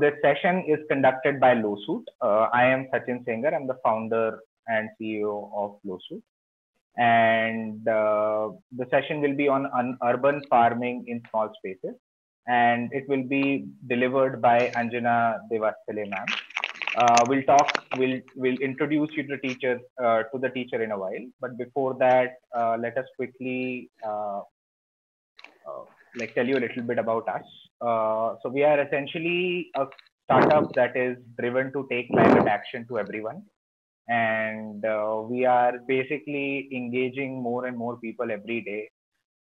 this session is conducted by Lowsoot. Uh, I am Sachin Sengar. I'm the founder and CEO of Lowsoot. And uh, the session will be on, urban farming in small spaces. And it will be delivered by Anjana Devasthale ma'am. Uh, we'll talk, we'll, we'll introduce you to the teacher, uh, to the teacher in a while. But before that, uh, let us quickly uh, like tell you a little bit about us. Uh, so we are essentially a startup that is driven to take climate action to everyone. And uh, we are basically engaging more and more people every day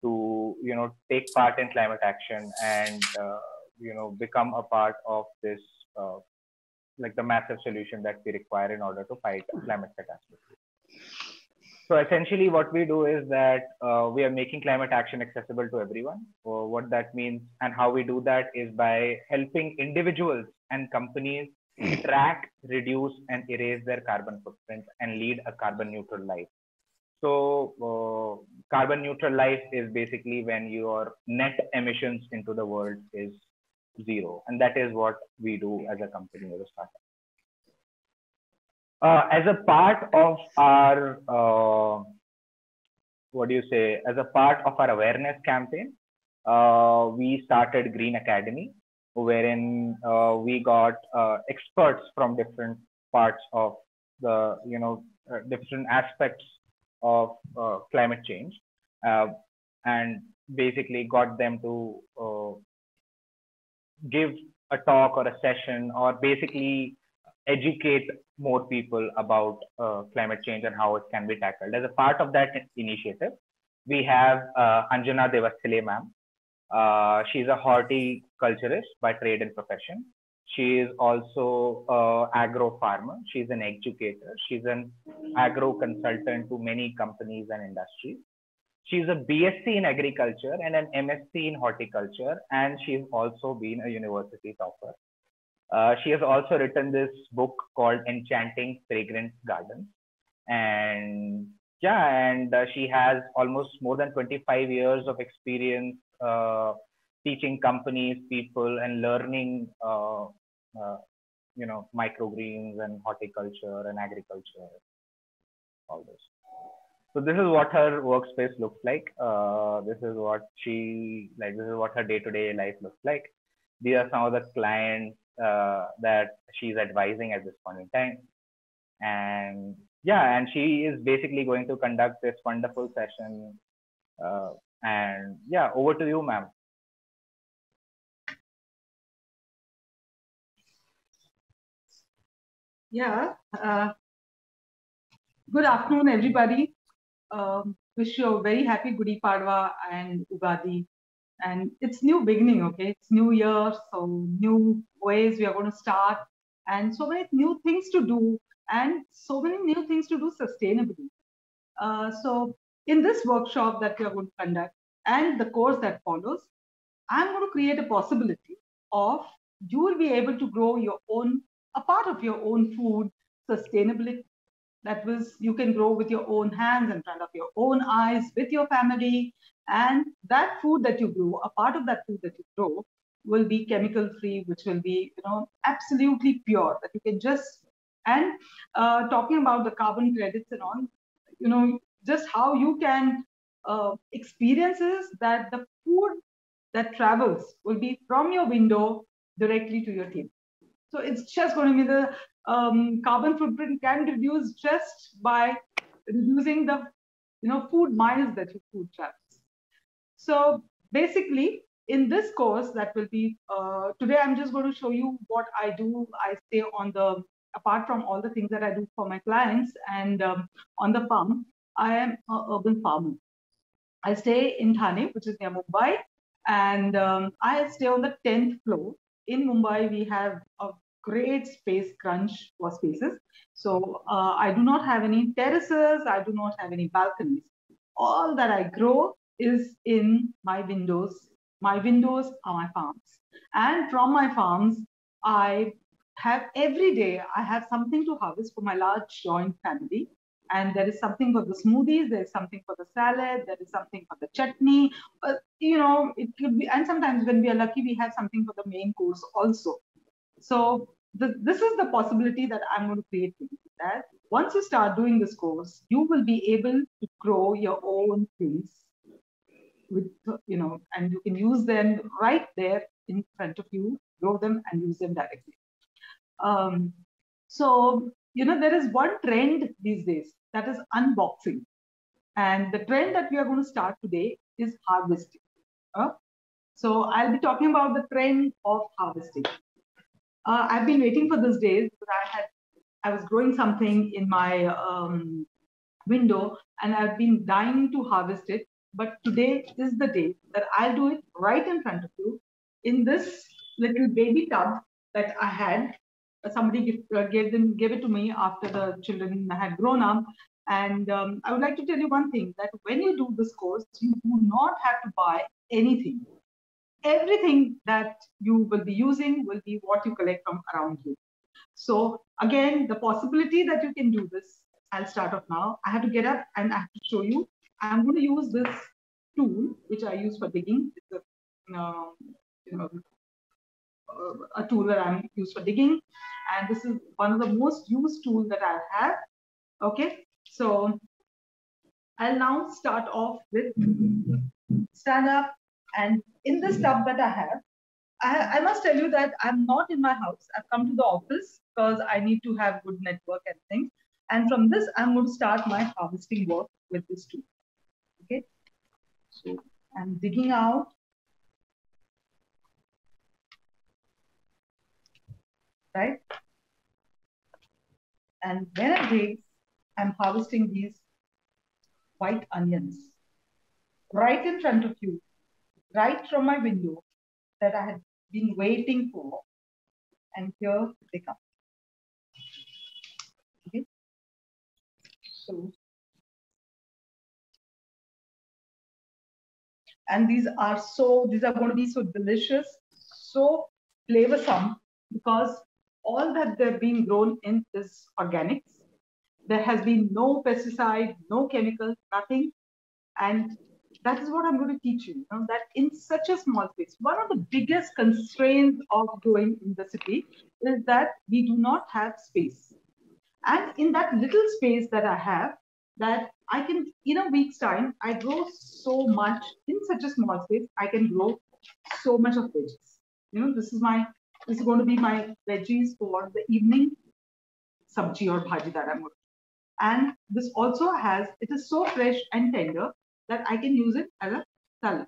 to, you know, take part in climate action and, uh, you know, become a part of this, uh, like the massive solution that we require in order to fight climate catastrophe. So essentially, what we do is that uh, we are making climate action accessible to everyone. So what that means and how we do that is by helping individuals and companies track, reduce, and erase their carbon footprint and lead a carbon neutral life. So uh, carbon neutral life is basically when your net emissions into the world is zero, and that is what we do as a company as a startup uh, as a part of our uh, what do you say? As a part of our awareness campaign uh, we started green academy wherein uh, we got uh, experts from different parts of the you know uh, different aspects of climate change and basically got them to give a talk or a session or basically educate more people about uh, climate change and how it can be tackled. As a part of that initiative, we have uh, Anjana Devasthale ma'am. Uh, she's a horticulturist by trade and profession. She is also an agro farmer. She's an educator. She's an agro consultant to many companies and industries. She's a BSc in agriculture and an MSc in horticulture, and she's also been a university topper. Uh, she has also written this book called Enchanting Fragrant Gardens. And yeah, and uh, she has almost more than 25 years of experience uh, teaching companies, people, and learning, uh, uh, you know, microgreens and horticulture and agriculture, all this. So this is what her workspace looks like. This is what she like. This is what her day-to-day life looks like. These are some of the clients uh, that she's advising at this point in time. And yeah, and she is basically going to conduct this wonderful session. Uh, and yeah, over to you, ma'am. Yeah. Uh, good afternoon, everybody. Um, wish you a very happy Gudi Padwa and Ugadi and it's new beginning okay? It's new year so new ways we are going to start. And so many new things to do and so many new things to do sustainably. Uh, so in this workshop that we are going to conduct and the course that follows i'm going to create a possibility of you will be able to grow your own a part of your own food sustainably. That was you can grow with your own hands in front of your own eyes with your family and that food that you grow, a part of that food that you grow, will be chemical free, which will be, you know, absolutely pure. That you can just and uh, talking about the carbon credits and all, you know, just how you can uh, experiences that the food that travels will be from your window directly to your table. So it's just going to be the um, carbon footprint can reduce just by reducing the you know food miles that your food travels. So basically, in this course that will be uh, today, I'm just going to show you what I do. I stay on the apart from all the things that I do for my clients and um, on the farm. I am an urban farmer. I stay in Thane, which is near Mumbai, and um, I stay on the 10th floor. In Mumbai, we have a great space crunch for spaces. So uh, I do not have any terraces. I do not have any balconies. All that I grow is in my windows. My windows are my farms. And from my farms, I have every day, I have something to harvest for my large joint family. And there is something for the smoothies, there is something for the salad, there is something for the chutney. You know, it could be, and sometimes when we are lucky, we have something for the main course also. So the, this is the possibility that I'm going to create. That once you start doing this course, you will be able to grow your own things with, you know, and you can use them right there in front of you, grow them and use them directly. Um, so, you know, there is one trend these days that is unboxing. And the trend that we are going to start today is harvesting. Uh, so I'll be talking about the trend of harvesting. Uh, I've been waiting for this day because I had I was growing something in my um, window and I've been dying to harvest it. But today is the day that I'll do it right in front of you in this little baby tub that I had. Somebody give, uh, gave them gave it to me after the children had grown up. And um, I would like to tell you one thing that when you do this course, you do not have to buy anything. Everything that you will be using will be what you collect from around you. So again, the possibility that you can do this, I'll start off now. I have to get up and I have to show you. I'm going to use this tool, which I use for digging. It's a, um, you know, uh, a tool that I'm used for digging. And this is one of the most used tools that I have. Okay, so I'll now start off with stand up. And in this tub that I have, I, I, must tell you that I'm not in my house. I've come to the office because I need to have good network and things. And from this, I'm going to start my harvesting work with this tool. Okay. So I'm digging out. Right. And when I dig, I'm harvesting these white onions right in front of you, right from my window that I had been waiting for. And here they come. Okay. So, and these are so, these are going to be so delicious, so flavorsome because all that they're being grown in is organics. There has been no pesticide, no chemical, nothing. And that is what I'm going to teach you, you know, that in such a small space, one of the biggest constraints of growing in the city is that we do not have space. And in that little space that I have, that I can, in a week's time, I grow so much in such a small space, I can grow so much of veggies. You know, this is my, this is going to be my veggies for the evening sabji or bhaji that I'm going to. And this also has, it is so fresh and tender that I can use it as a salad.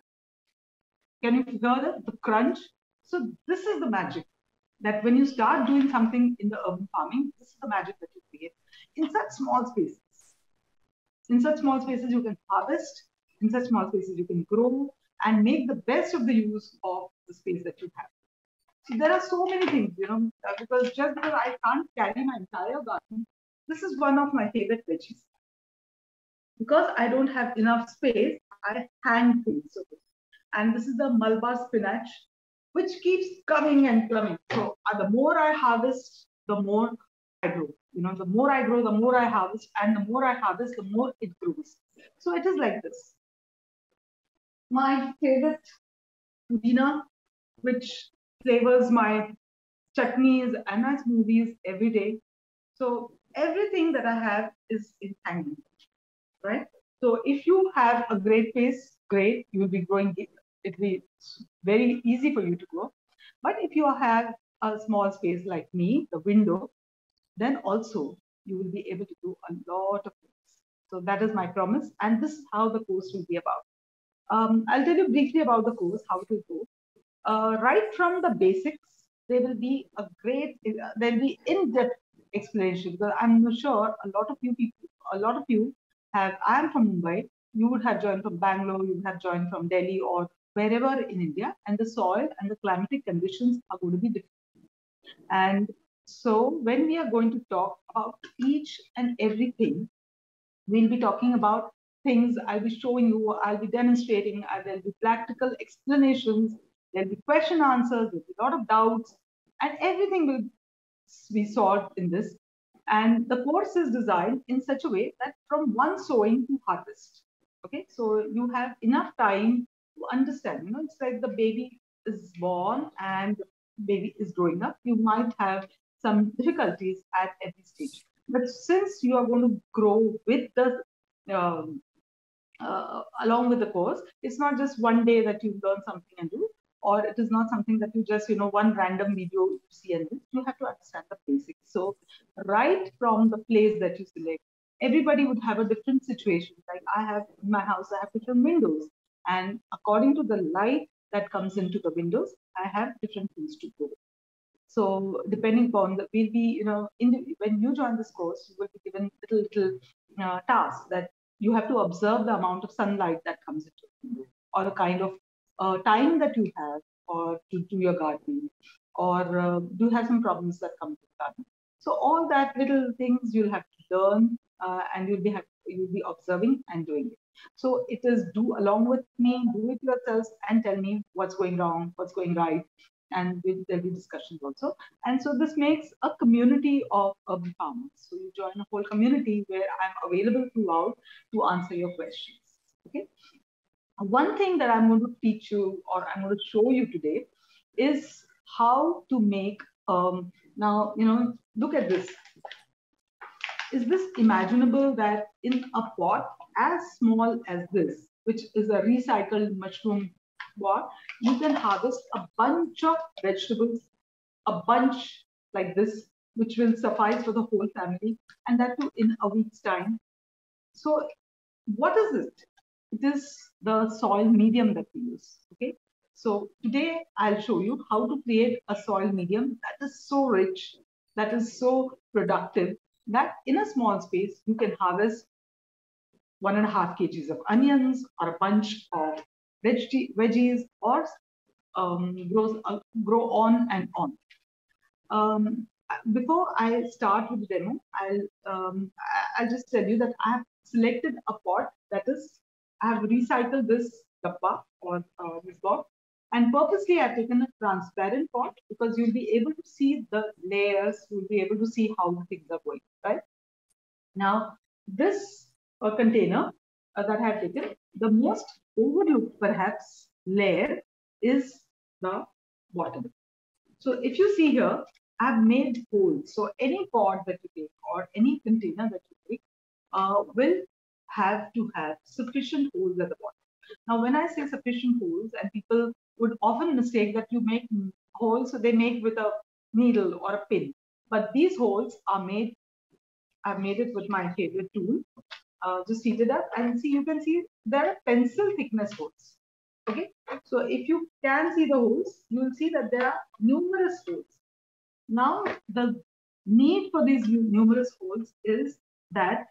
Can you hear the, the crunch? So this is the magic that when you start doing something in the urban farming, this is the magic that you create in such small spaces. In such small spaces, you can harvest. In such small spaces, you can grow and make the best of the use of the space that you have. So there are so many things, you know, uh, because just because I can't carry my entire garden, this is one of my favorite veggies because I don't have enough space, I hang things. And this is the Malabar spinach, which keeps coming and coming. So uh, the more I harvest, the more I grow. You know, the more I grow, the more I harvest, and the more I harvest, the more it grows. So it is like this. My favorite pudina, which flavors my chutneys and my smoothies every day. So everything that I have is in hanging right? So if you have a great pace, great, you will be growing, it will be very easy for you to grow. But if you have a small space like me, the window, then also you will be able to do a lot of things. So that is my promise. And this is how the course will be about. Um, I'll tell you briefly about the course, how it will go. Uh, right from the basics, there will be a great, uh, there will be in-depth explanation because I'm sure a lot of you people, a lot of you have, I am from Mumbai, you would have joined from Bangalore, you would have joined from Delhi or wherever in India, and the soil and the climatic conditions are going to be different. And so when we are going to talk about each and everything, we'll be talking about things I'll be showing you, I'll be demonstrating, there'll be practical explanations, there'll be question answers, there'll be a lot of doubts, and everything will be solved in this. And the course is designed in such a way that from one sowing to harvest. Okay, so you have enough time to understand. You know, it's like the baby is born and baby is growing up, you might have some difficulties at every stage. But since you are going to grow with the um, uh, along with the course, it's not just one day that you learn something and do, or it is not something that you just you know one random video you see and do. You have to understand the basics. So right from the place that you select, everybody would have a different situation. Like I have in my house, I have different windows, and according to the light that comes into the windows, I have different things to grow. So depending upon the, we'll be, you know, in the, when you join this course, you will be given little little uh, tasks that you have to observe the amount of sunlight that comes into the window, or the kind of uh, time that you have, or to do your gardening, or uh, do you have some problems that come to gardening. So all that little things you'll have to learn, uh, and you'll be have, you'll be observing and doing it. So it is do along with me, do it yourselves, and tell me what's going wrong, what's going right, and there'll be discussions also. And so this makes a community of urban farmers. So you join a whole community where I'm available throughout to answer your questions. Okay. One thing that I'm going to teach you or I'm going to show you today is how to make um, now you know look at this is this imaginable that in a pot as small as this, which is a recycled mushroom pot, you can harvest a bunch of vegetables, a bunch like this, which will suffice for the whole family, and that too in a week's time. So, what is it? It is the soil medium that we use. Okay. So today I'll show you how to create a soil medium that is so rich, that is so productive, that in a small space, you can harvest one and a half kgs of onions or a bunch of veg- veggies or um, grows, uh, grow on and on. Um, before I start with the demo, I'll, um, I'll just tell you that I have selected a pot that is, I have recycled this kappa or uh, this box and purposely I've taken a transparent pot because you'll be able to see the layers, you'll be able to see how things are going, right? Now, this uh, container uh, that I have taken, the most overlooked perhaps layer is the bottom. So if you see here, I've made holes. So any pot that you take or any container that you take uh, will have to have sufficient holes at the bottom. Now, when I say sufficient holes, and people would often mistake that you make holes, so they make with a needle or a pin. But these holes are made, I've made it with my favorite tool. Uh, just heat it up and see, you can see there are pencil thickness holes. Okay, so if you can see the holes, you will see that there are numerous holes. Now, the need for these numerous holes is that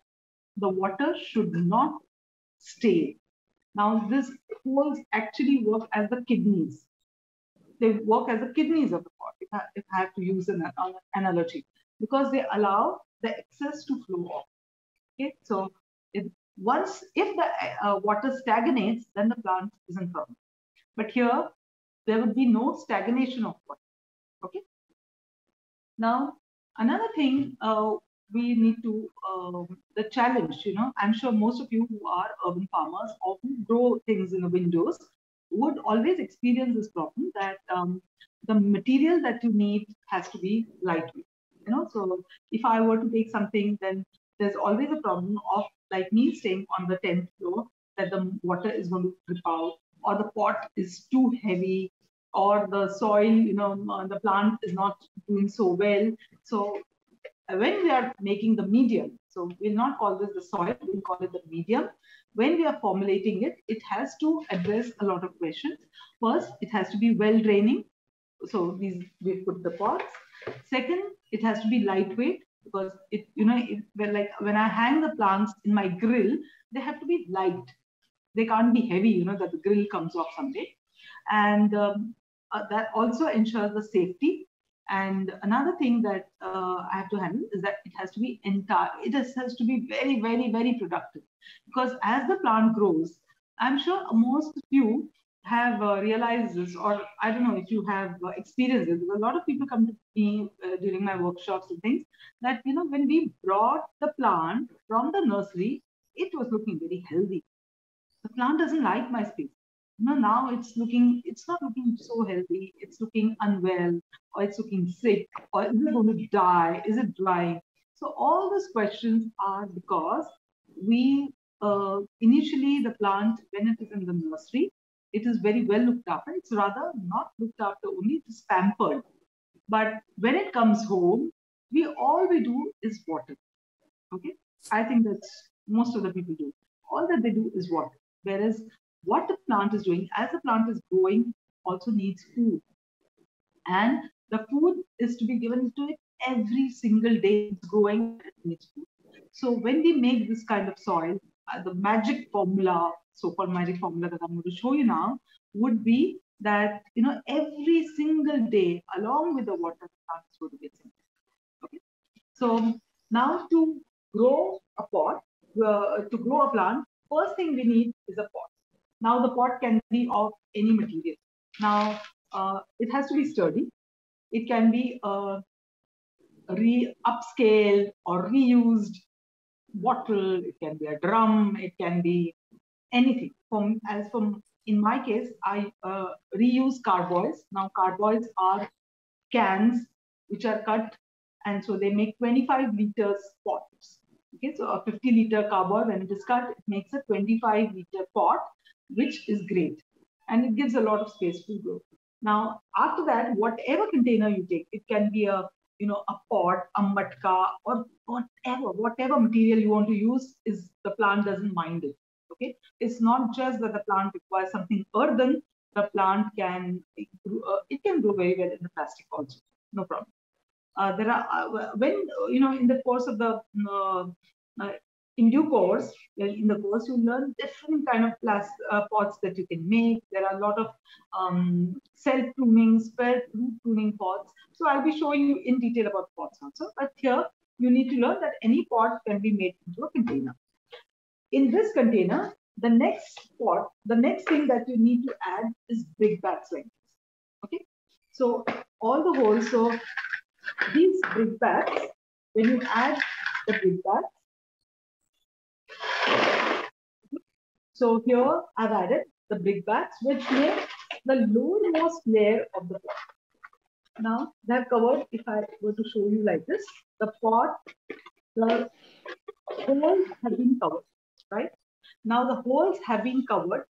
the water should not stay now, these holes actually work as the kidneys. They work as the kidneys of the pot, if I, if I have to use an, an analogy, because they allow the excess to flow off. Okay, so once if the uh, water stagnates, then the plant isn't problem. But here, there would be no stagnation of water. Okay. Now, another thing uh, we need to um, the challenge you know i'm sure most of you who are urban farmers or who grow things in the windows would always experience this problem that um, the material that you need has to be lightweight you know so if i were to take something then there's always a problem of like me staying on the 10th floor that the water is going to drip out or the pot is too heavy or the soil you know uh, the plant is not doing so well so when we are making the medium, so we'll not call this the soil, we'll call it the medium. When we are formulating it, it has to address a lot of questions. First, it has to be well draining. So these we put the pots. Second, it has to be lightweight because it, you know, it, when like when I hang the plants in my grill, they have to be light. They can't be heavy, you know, that the grill comes off someday. And um, uh, that also ensures the safety and another thing that uh, I have to handle is that it has to be entire, it has to be very, very, very productive. Because as the plant grows, I'm sure most of you have uh, realized this, or I don't know if you have uh, experienced this. A lot of people come to me uh, during my workshops and things that, you know, when we brought the plant from the nursery, it was looking very healthy. The plant doesn't like my space. you know, now it's looking, it's not looking so healthy. It's looking unwell, or it's looking sick, or is it going to die? Is it drying? So all those questions are because we uh, initially the plant when it is in the nursery, it is very well looked after. It's rather not looked after only, it is pampered. But when it comes home, we all we do is water. Okay, I think that's most of the people do. All that they do is water. Whereas what the plant is doing as the plant is growing also needs food. And the food is to be given to it every single day it's growing it needs food. So when we make this kind of soil, uh, the magic formula, so-called magic formula that I'm going to show you now, would be that you know every single day, along with the water, Okay. So now to grow a pot, uh, to grow a plant, first thing we need is a pot. Now the pot can be of any material. Now uh, it has to be sturdy. It can be a re upscale or reused bottle. It can be a drum. It can be anything. From as from in my case, I uh, reuse carboys. Now carboys are cans which are cut, and so they make 25 liters pots. Okay, so a 50 liter carboy when it is cut, it makes a 25 liter pot which is great. And it gives a lot of space to grow. Now, after that, whatever container you take, it can be a you know a pot, a matka, or whatever, whatever material you want to use is the plant doesn't mind it. Okay, it's not just that the plant requires something earthen. The plant can it, uh, it can grow very well in the plastic also, no problem. Uh, there are uh, when you know in the course of the uh, uh in due course, in the course, you learn different kind of plus, uh, pots that you can make. There are a lot of um, self-pruning, spread root pruning pots. So I'll be showing you in detail about pots also. But here, you need to learn that any pot can be made into a container. In this container, the next pot, the next thing that you need to add is brickbats like this. Okay, so all the holes. So these brickbats, when you add the brickbats, So here I've added the brickbats, which make the lowermost layer of the pot. Now they're covered, if I were to show you like this, the pot, the holes have been covered, right? Now the holes have been covered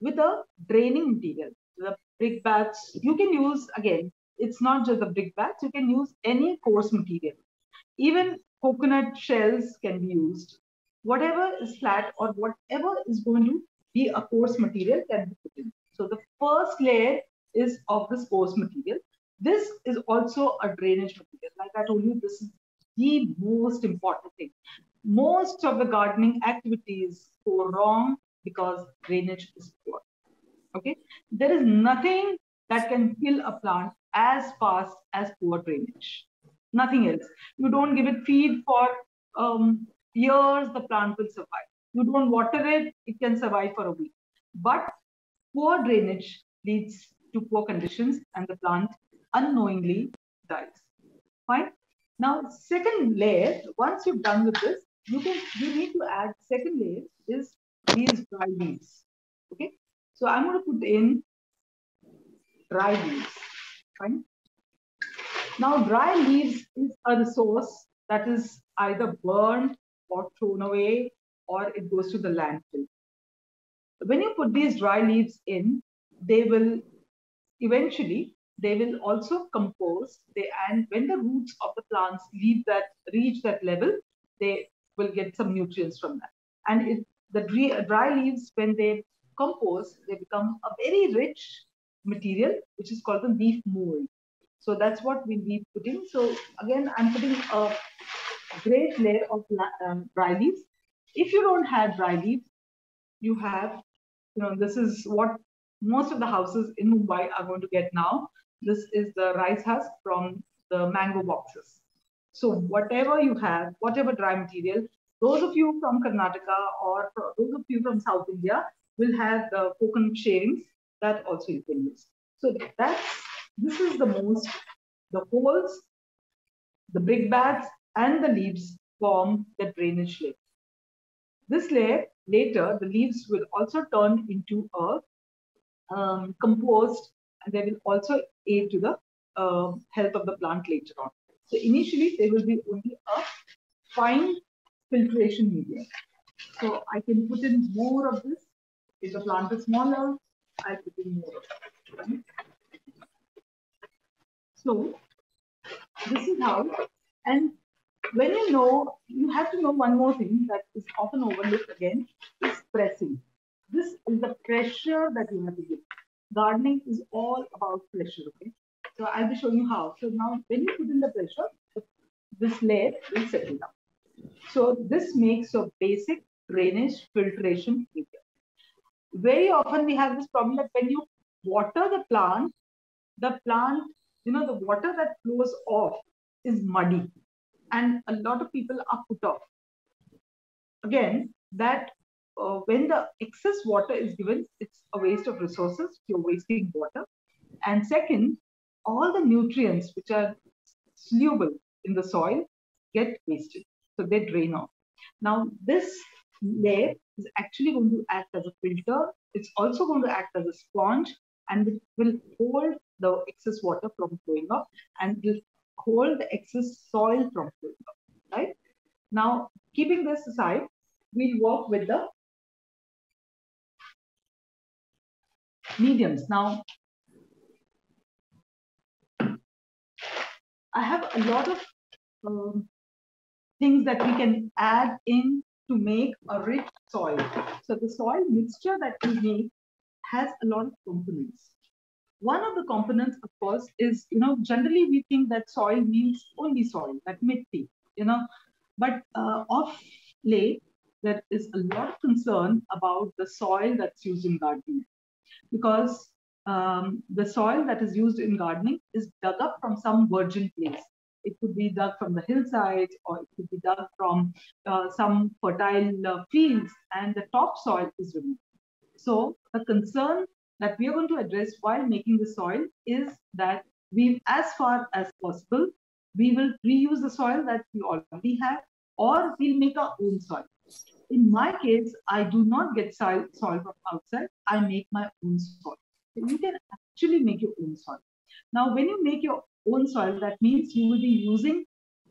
with a draining material. The brickbats, you can use, again, it's not just the brickbats, you can use any coarse material. Even coconut shells can be used whatever is flat or whatever is going to be a coarse material can be put in. So the first layer is of this coarse material. This is also a drainage material. Like I told you, this is the most important thing. Most of the gardening activities go wrong because drainage is poor. Okay, there is nothing that can kill a plant as fast as poor drainage. Nothing else. You don't give it feed for um, years the plant will survive. You don't water it, it can survive for a week. But poor drainage leads to poor conditions and the plant unknowingly dies. Fine. Now, second layer, once you've done with this, you can you need to add second layer is these dry leaves. Okay. So I'm going to put in dry leaves. Fine. Now, dry leaves is a resource that is either burned or thrown away or it goes to the landfill. When you put these dry leaves in, they will eventually they will also compose they and when the roots of the plants leave that reach that level they will get some nutrients from that and it, the dry leaves when they compose they become a very rich material which is called the leaf mold so that's what we'll be putting so again i'm putting a great layer of um, dry leaves. If you don't have dry leaves, you have, you know, this is what most of the houses in Mumbai are going to get now. This is the rice husk from the mango boxes. So whatever you have, whatever dry material, those of you from Karnataka or those of you from South India will have the coconut shavings that also you can use. So that's, this is the most, the holes, the brickbats and the leaves form the drainage layer. This layer, later, the leaves will also turn into a um, compost, and they will also aid to the uh, health of the plant later on. So initially, there will be only a fine filtration medium. So I can put in more of this. If the plant is smaller, I put in more of? So this is how, and when you know, you have to know one more thing that is often overlooked again, is pressing. This is the pressure that you have to give. Gardening is all about pressure, okay? So I'll be showing you how. So now when you put in the pressure, this layer will settle down. So this makes a basic drainage filtration medium. Very often we have this problem that when you water the plant, the plant, you know, the water that flows off is muddy. And a lot of people are put off. Again, that uh, when the excess water is given, it's a waste of resources. You're wasting water. And second, all the nutrients which are soluble in the soil get wasted. So they drain off. Now, this layer is actually going to act as a filter. It's also going to act as a sponge and it will hold the excess water from flowing off and will hold the excess soil from flowing off, right? Now, keeping this aside, we'll work with the mediums. Now, I have a lot of um, things that we can add in to make a rich soil. So the soil mixture that we make has a lot of components. One of the components, of course, is, you know, generally we think that soil means only soil, that mitti, you know, but uh, of late, there is a lot of concern about the soil that's used in gardening because um, the soil that is used in gardening is dug up from some virgin place. It could be dug from the hillside or it could be dug from uh, some fertile uh, fields and the topsoil is removed. So the concern that we are going to address while making the soil is that we, as far as possible, we will reuse the soil that we already have or we'll make our own soil. In my case, I do not get soil, soil from outside. I make my own soil. So you can actually make your own soil. Now, when you make your own soil, that means you will be using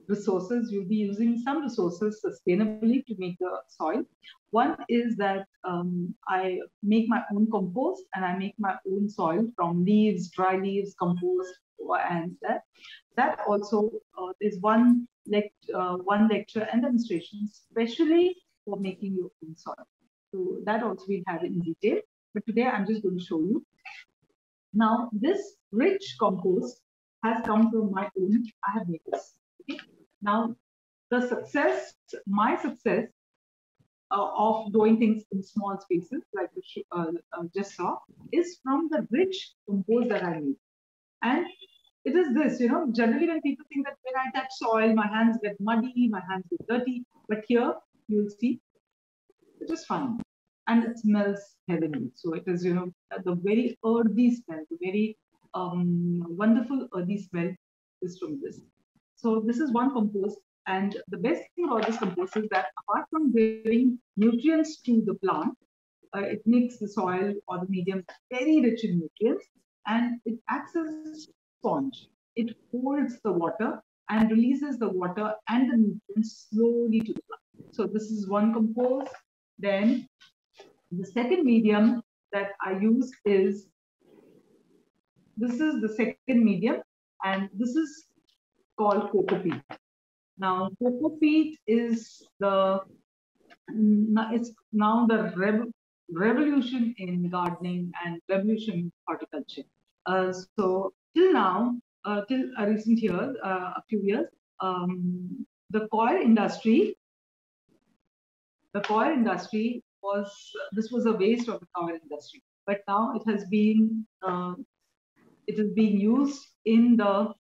resources, you'll be using some resources sustainably to make the soil. One is that um, I make my own compost and I make my own soil from leaves, dry leaves, compost, and that. That also uh, is one, lect uh, one lecture and demonstration, especially for making your own soil. So that also we have in detail. But today I'm just going to show you. Now, this rich compost has come from my own, I have made this. Now, the success, my success uh, of doing things in small spaces, like you uh, uh, just saw, is from the rich compost that I made. And it is this, you know, generally when people think that when I touch soil, my hands get muddy, my hands get dirty. But here you'll see it is fine. And it smells heavenly. So it is, you know, the very earthy smell, the very um, wonderful earthy smell is from this. So this is one compost. And the best thing about this compost is that apart from giving nutrients to the plant, uh, it makes the soil or the medium very rich in nutrients and it acts as a sponge. It holds the water and releases the water and the nutrients slowly to the plant. So this is one compost. Then the second medium that I use is this is the second medium, and this is called coco peat. Now, coco peat is the it's now the rev, revolution in gardening and revolution in horticulture. Uh, so till now, uh, till a recent year, uh, a few years, um, the coir industry, the coir industry was this was a waste of the coir industry, but now it has been uh, it is being used in the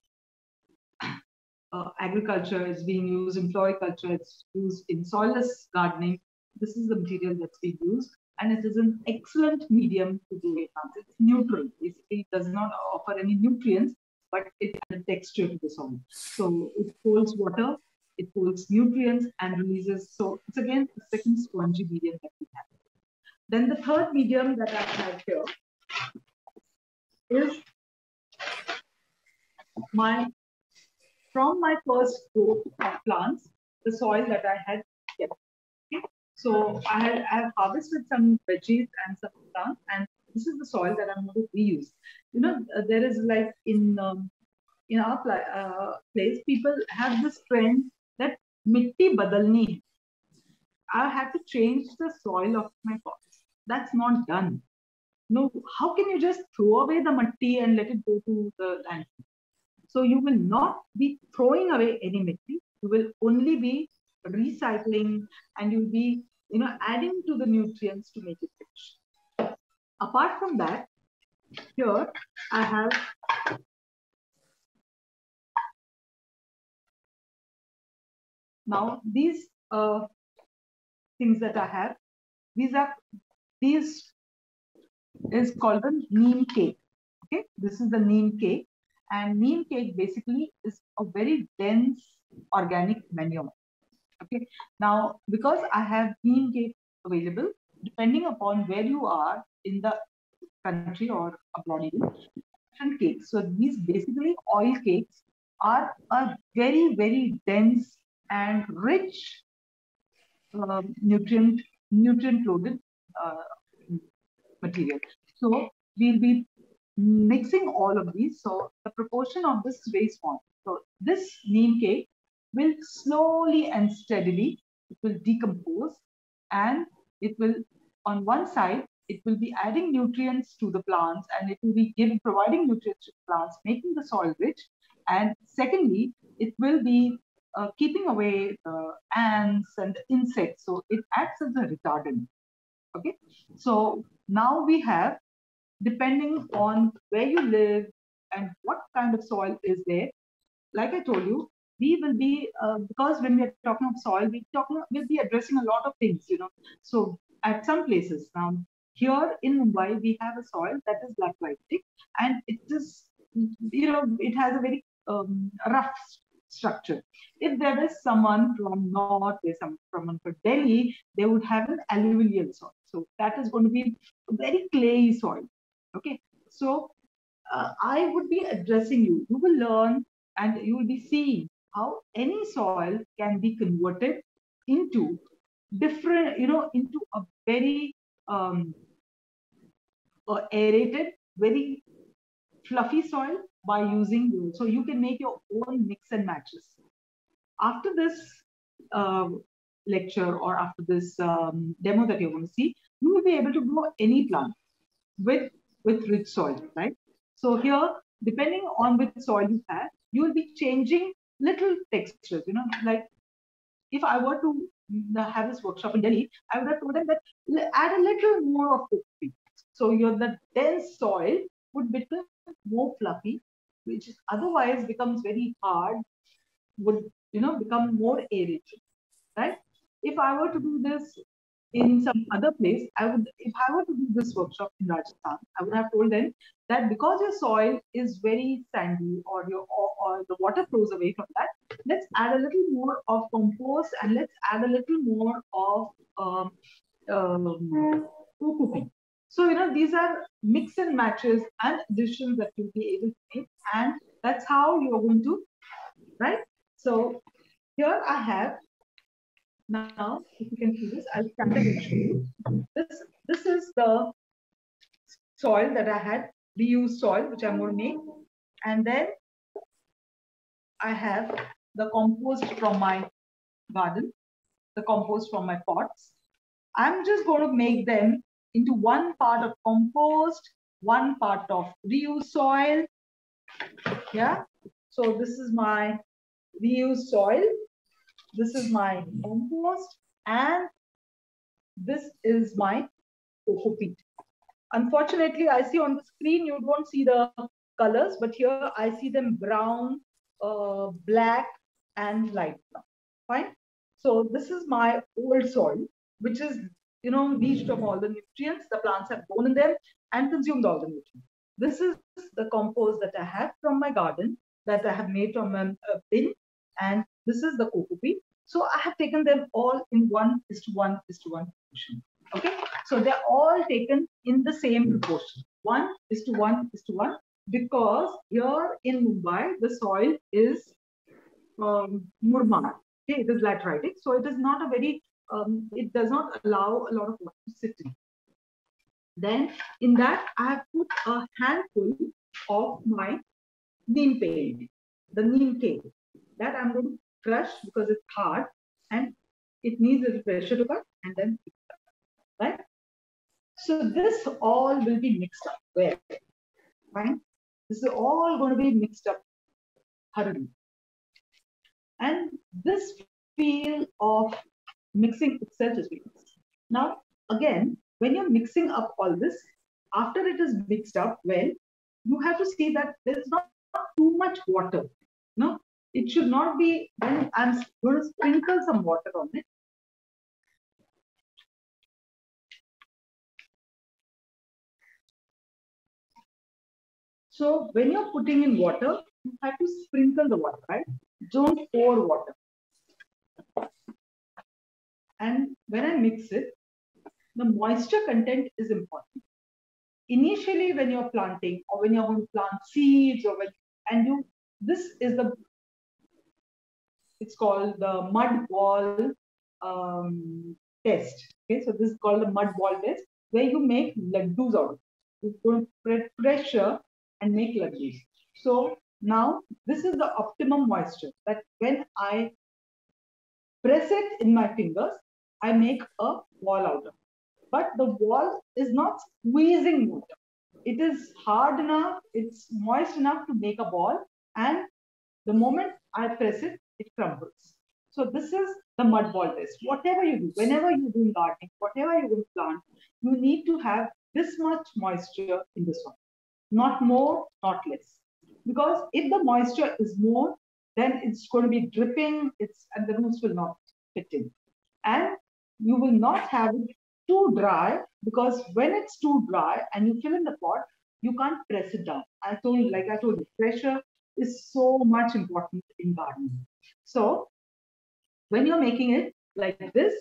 uh, agriculture, it's being used in floriculture, it's used in soilless gardening. This is the material that's being used, and it is an excellent medium to do it. It's neutral. Basically, it does not offer any nutrients, but it adds texture to the soil. So it holds water, it holds nutrients, and releases. So it's again the second spongy medium that we have. Then the third medium that I have here is my from my first growth of plants, the soil that I had kept. So I had I have harvested some veggies and some plants, and this is the soil that I'm going to reuse. You know, uh, there is like in um, in our uh, place, people have this trend that mitti badalni. I have to change the soil of my pots. That's not done. No, how can you just throw away the matti and let it go to the landfill? So you will not be throwing away any mitti. You will only be recycling and you'll be you know adding to the nutrients to make it rich. Apart from that, here I have now these uh, things that I have, these are these is called the neem cake. Okay, this is the neem cake. And neem cake basically is a very dense organic manure. Okay. Now, because I have neem cake available, depending upon where you are in the country or abroad different cakes. So these basically oil cakes are a very, very dense and rich uh, nutrient nutrient loaded uh, material. So we'll be mixing all of these. So the proportion of this is very small. So this neem cake will slowly and steadily, it will decompose and it will, on one side, it will be adding nutrients to the plants and it will be giving, providing nutrients to plants, making the soil rich. And secondly, it will be uh, keeping away the ants and insects. So it acts as a retardant. Okay. So now we have depending on where you live and what kind of soil is there. Like I told you, we will be uh, because when we're talking of soil, we talking we'll be addressing a lot of things, you know. So at some places now here in Mumbai, we have a soil that is black white and it is you know it has a very um, rough structure. If there is someone from north, there's someone from Delhi, they would have an alluvial soil. So that is going to be a very clayey soil. Okay, so uh, I would be addressing you. You will learn and you will be seeing how any soil can be converted into different, you know, into a very um, uh, aerated, very fluffy soil by using So you can make your own mix and matches. After this uh, lecture or after this um, demo that you're going to see, you will be able to grow any plant with with rich soil, right? So here, depending on which soil you have, you will be changing little textures, you know, like if I were to have this workshop in Delhi, I would have told them that add a little more of coconut. So your the dense soil would become more fluffy, which otherwise becomes very hard, would you know become more aerated, right? If I were to do this in some other place, I would, if I were to do this workshop in Rajasthan, I would have told them that because your soil is very sandy or your or, or the water flows away from that, let's add a little more of compost and let's add a little more of um, um, cooking. So, you know, these are mix and matches and additions that you'll be able to make. And that's how you're going to, right? So here I have now, if you can see this, I'll stand and show you. This, this is the soil that I had, reused soil, which I'm going to make. And then I have the compost from my garden, the compost from my pots. I'm just going to make them into one part of compost, one part of reused soil. Yeah. So this is my reused soil this is my compost and this is my coco peat. Unfortunately, I see on the screen, you don't see the colors, but here I see them brown, uh, black, and light brown. Fine. So this is my old soil, which is, you know, leached of all the nutrients. The plants have grown in them and consumed all the nutrients. This is the compost that I have from my garden that I have made from a bin and this is the peat. So I have taken them all in one is to one is to one proportion. Okay, so they're all taken in the same proportion. 1 is to 1 is to 1 because here in Mumbai, the soil is um, Murmar. Okay, it is lateritic. So it is not a very, um, it does not allow a lot of water to sit in. Then in that, I have put a handful of my neem paint, the neem cake. That I'm going to crush because it's hard and it needs a pressure to cut and then right? So this all will be mixed up. Where? Fine. This is all going to be mixed up thoroughly. And this feel of mixing itself is weakness. Now, again, when you're mixing up all this, after it is mixed up well, you have to see that there's not too much water. No, it should not be, Then I'm going to sprinkle some water on it. So when you're putting in water, you have to sprinkle the water, right? Don't pour water. And when I mix it, the moisture content is important. Initially, when you're planting or when you're going to plant seeds or when, and you, this is the, it's called the mud ball um, test. Okay, so this is called the mud ball test where you make laddus out of it. You put pressure and make laddus. So now this is the optimum moisture that when I press it in my fingers, I make a wall out of it. But the wall is not squeezing water. It is hard enough, it's moist enough to make a ball. And the moment I press it, it crumbles. So this is the mud ball test. Whatever you do, whenever you're doing gardening, whatever going to plant, you need to have this much moisture in the soil. Not more, not less. Because if the moisture is more, then it's going to be dripping, it's and the roots will not fit in. And you will not have it too dry because when it's too dry and you fill in the pot, you can't press it down. I told you, like I told you, pressure is so much important in gardening. So when you're making it like this,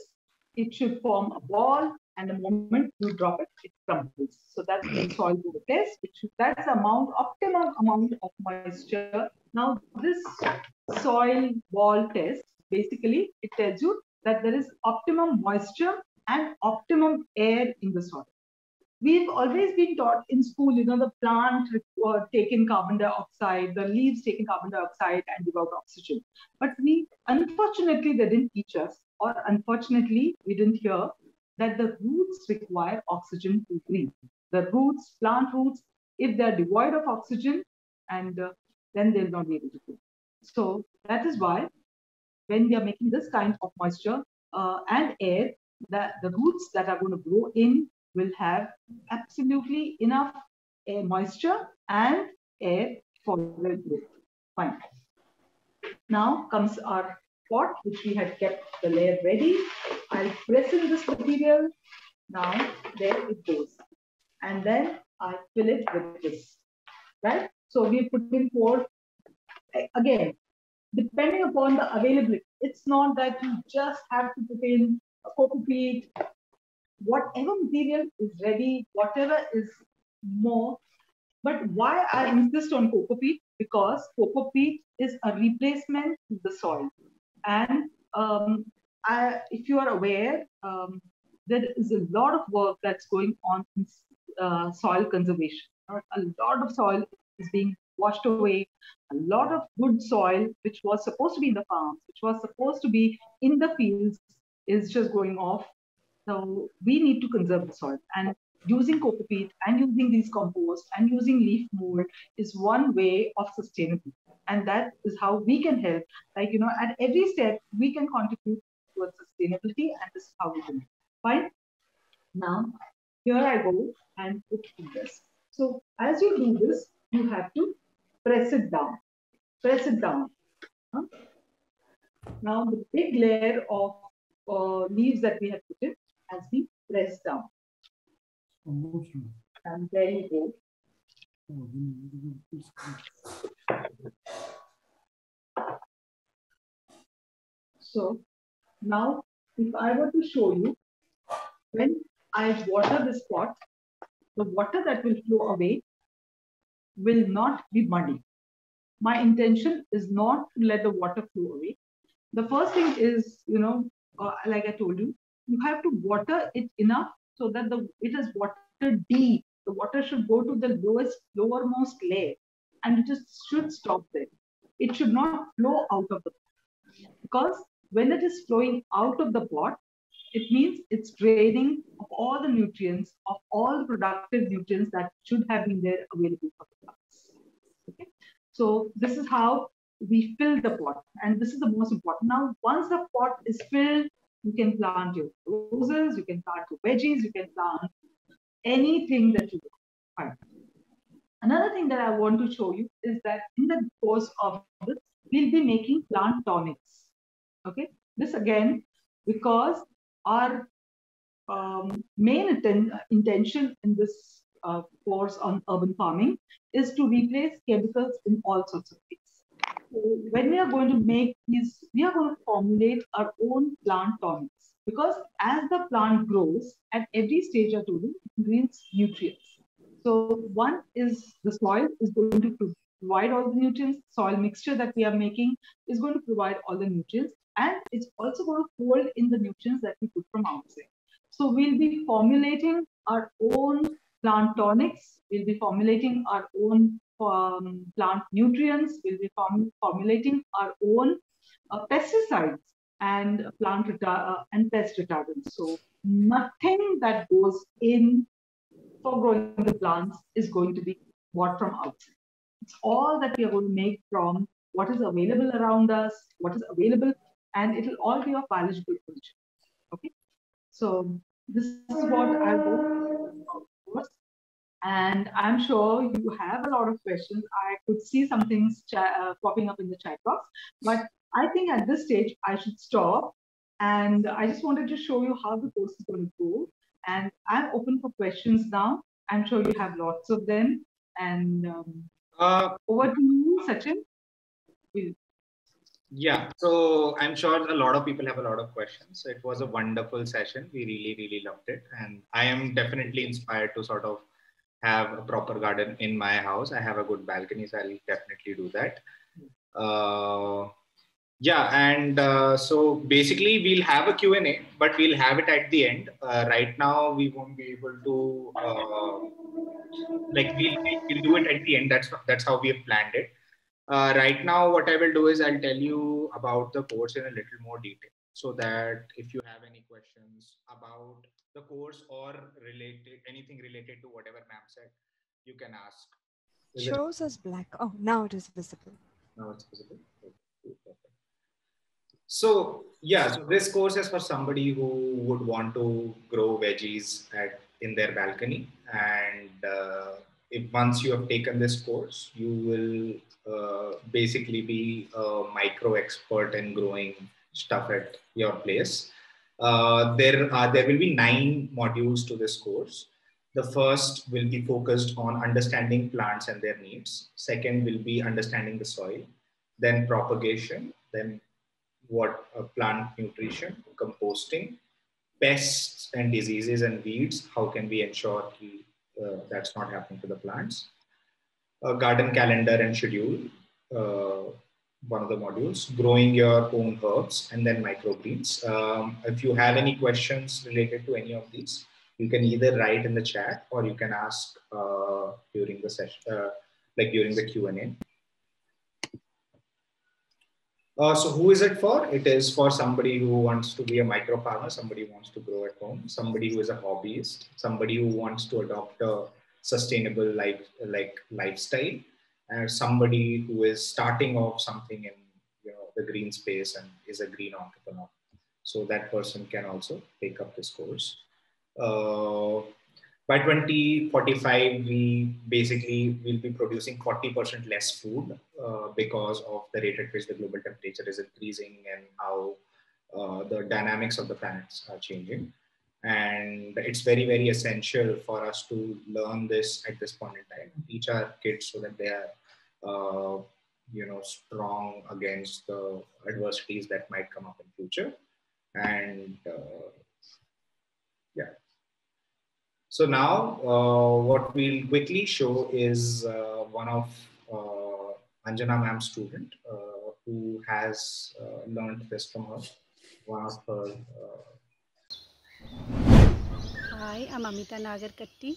it should form a ball and the moment you drop it, it crumbles. So that's the mm-hmm. soil the test. Should, that's the amount, optimum amount of moisture. Now this soil ball test, basically it tells you that there is optimum moisture and optimum air in the soil. We've always been taught in school, you know, the plant uh, taking carbon dioxide, the leaves taking carbon dioxide and give out oxygen. But we, unfortunately, they didn't teach us, or unfortunately, we didn't hear that the roots require oxygen to breathe. The roots, plant roots, if they're devoid of oxygen, and uh, then they'll not be able to grow. So that is why when we are making this kind of moisture uh, and air, that the roots that are going to grow in will have absolutely enough air moisture and air for their growth. Fine. Now comes our pot, which we had kept the layer ready. I'll press in this material. Now there it goes. And then I fill it with this, right? So we put in four, again, depending upon the availability. It's not that you just have to put in a coco peat, whatever material is ready, whatever is more. But why I insist on coco peat? Because coco peat is a replacement to the soil. And um, I, if you are aware, um, there is a lot of work that's going on in uh, soil conservation. A lot of soil is being washed away. A lot of good soil, which was supposed to be in the farms, which was supposed to be in the fields, is just going off. So we need to conserve the soil. And using coco and using these compost and using leaf mold is one way of sustainability. And that is how we can help. Like, you know, at every step, we can contribute towards sustainability, and this is how we can. Fine. Now, here I go and put this. So as you do this, you have to press it down. Press it down. Huh? Now the big layer of uh, leaves that we have put in has been pressed down. And there you go. So now if I were to show you when I water this pot, the water that will flow away will not be muddy. My intention is not to let the water flow away. The first thing is, you know, uh, like I told you, you have to water it enough so that the it is water deep. The water should go to the lowest, lowermost layer, and it just should stop there. It should not flow out of the pot because when it is flowing out of the pot, it means it's draining of all the nutrients, of all the productive nutrients that should have been there available for the plants. Okay? So this is how we fill the pot. And this is the most important. Now, once the pot is filled, you can plant your roses, you can plant your veggies, you can plant anything that you want. Another thing that I want to show you is that in the course of this, we'll be making plant tonics. Okay, this again, because our um, main inten intention in this uh, course on urban farming is to replace chemicals in all sorts of ways. So when we are going to make these, we are going to formulate our own plant tonics because as the plant grows, at every stage of tool, it needs nutrients. So one is the soil is going to provide all the nutrients. Soil mixture that we are making is going to provide all the nutrients, and it's also going to hold in the nutrients that we put from outside. So we'll be formulating our own plant tonics. We'll be formulating our own um, plant nutrients. We'll be form formulating our own uh, pesticides and plant uh, and pest retardants. So nothing that goes in for growing the plants is going to be bought from outside. It's all that we are going to make from what is available around us, what is available, and it will all be of biological origin. Okay, so this is what I will and I'm sure you have a lot of questions. I could see some things uh, popping up in the chat box, but I think at this stage I should stop. And I just wanted to show you how the course is going to go. And I'm open for questions now. I'm sure you have lots of them. And um, uh, over to you, Sachin. We'll... Yeah, so I'm sure a lot of people have a lot of questions. So it was a wonderful session. We really, really loved it. And I am definitely inspired to sort of have a proper garden in my house. I have a good balcony, so I'll definitely do that. Uh, yeah, and uh, so basically we'll have a Q&A, but we'll have it at the end. Uh, right now, we won't be able to, uh, like we'll, we'll do it at the end. That's, that's how we have planned it. Uh, right now, what I will do is I'll tell you about the course in a little more detail so that if you have any questions about the course or related anything related to whatever ma'am said, you can ask. Shows as black. Oh, now it is visible. Now it's visible. So yeah, so this course is for somebody who would want to grow veggies at in their balcony, and uh, if once you have taken this course, you will uh, basically be a micro expert in growing stuff at your place. Uh, there, are, there will be nine modules to this course. The first will be focused on understanding plants and their needs. Second will be understanding the soil, then propagation, then what uh, plant nutrition, composting, pests and diseases and weeds. How can we ensure uh, that's not happening to the plants? A garden calendar and schedule, uh, one of the modules, growing your own herbs and then microgreens. Um, if you have any questions related to any of these, you can either write in the chat or you can ask uh, during the session, uh, like during the Q&A. Uh, so who is it for? It is for somebody who wants to be a micro farmer, somebody who wants to grow at home, somebody who is a hobbyist, somebody who wants to adopt a sustainable life like lifestyle, and somebody who is starting off something in you know the green space and is a green entrepreneur. So that person can also take up this course. Uh, by 2045, we basically will be producing 40% less food uh, because of the rate at which the global temperature is increasing and how uh, the dynamics of the planets are changing. And it's very, very essential for us to learn this at this point in time, teach our kids so that they are, uh, you know, strong against the adversities that might come up in future. And uh, yeah. So now uh, what we'll quickly show is uh, one of uh, Anjana ma'am's student uh, who has uh, learned this from her. One of her. Hi, I'm Amita Nagarkatti.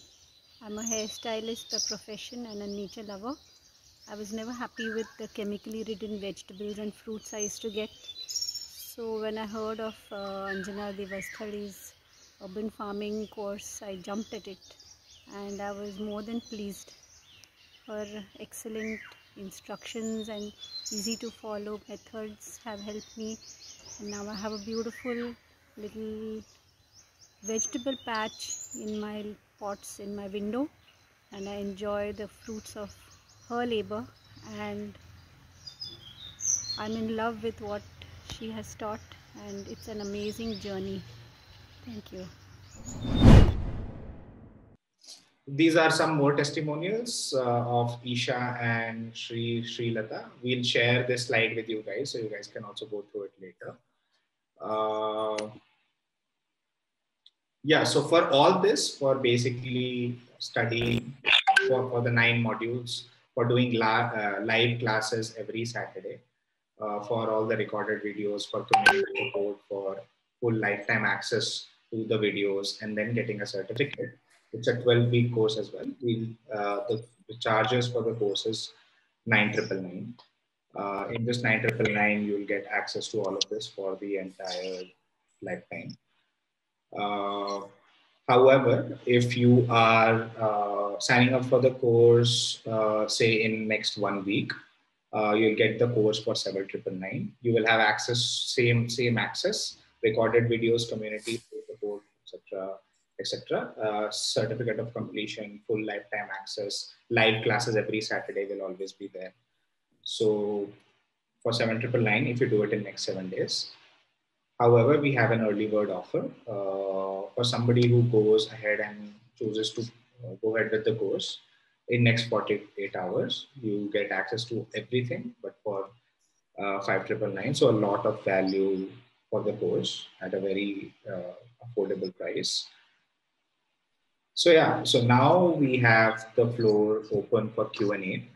I'm a hairstylist by profession and a nature lover. I was never happy with the chemically ridden vegetables and fruits I used to get. So when I heard of uh, Anjana Devasthali's urban farming course, I jumped at it and I was more than pleased. Her excellent instructions and easy to follow methods have helped me and now I have a beautiful little vegetable patch in my pots in my window and I enjoy the fruits of her labor and I'm in love with what she has taught and it's an amazing journey. Thank you. These are some more testimonials uh, of Isha and Sri Sri Lata. We'll share this slide with you guys so you guys can also go through it later. Uh, yeah, so for all this, for basically studying for, for the nine modules, for doing uh, live classes every Saturday, uh, for all the recorded videos, for community support, for full lifetime access the videos, and then getting a certificate. It's a 12 week course as well. We'll, uh, the, the charges for the course is 9999. Uh, in this 9999, you'll get access to all of this for the entire lifetime. Uh, however, if you are uh, signing up for the course, uh, say in next one week, uh, you'll get the course for seven triple nine. You will have access, same same access, recorded videos, community etc., etc. Uh, certificate of completion, full lifetime access, live classes every Saturday will always be there. So for seven triple nine, if you do it in next seven days, However, we have an early bird offer uh, for somebody who goes ahead and chooses to uh, go ahead with the course. In next 48 hours, you get access to everything, but for uh, 5999. So a lot of value for the course at a very uh, affordable price. So yeah, so now we have the floor open for Q&A.